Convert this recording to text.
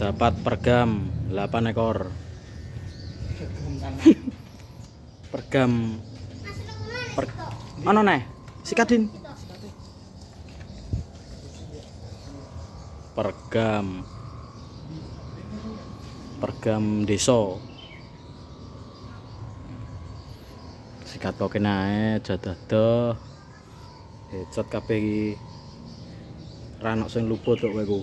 dapat pergam 8 ekor. Pergam. Per ano neh? Sikadin pergam. Pergam desa sikat poke nae jadah deh hecat kabeh ranok sing luput kok kowe